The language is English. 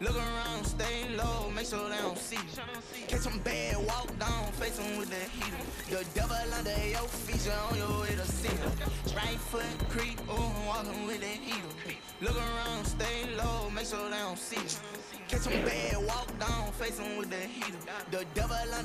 Look around, stay low, make sure they don't see you. Catch them bad, walk down, face them with that heater. The devil under your feet, you on your way to see walking with that heater. Look around, stay low, make sure they don't see you. Catch them bad, walk down, face them with the heater. The devil under